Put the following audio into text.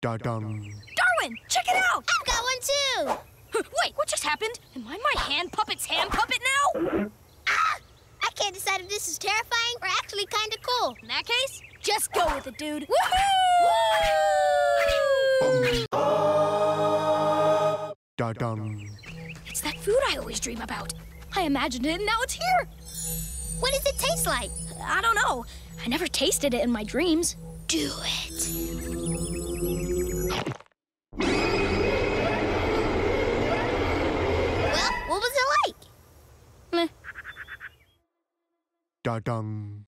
Da dum. Darwin, check it out! I've got one too! Wait, what just happened? Am I my hand puppet's hand puppet now? Ah! I can't decide if this is terrifying or actually kind of cool. In that case, just go with it, dude. Woohoo! Da dum. It's that food I always dream about. I imagined it and now it's here. What does it taste like? I don't know. I never tasted it in my dreams. Do it. Dun-dun